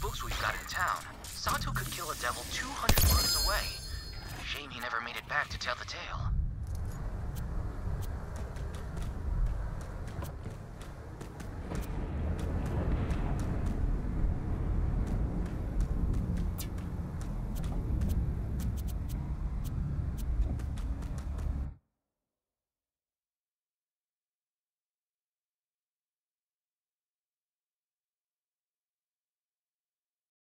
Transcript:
books we've got in town, Sato could kill a devil 200 miles away. Shame he never made it back to tell the tale.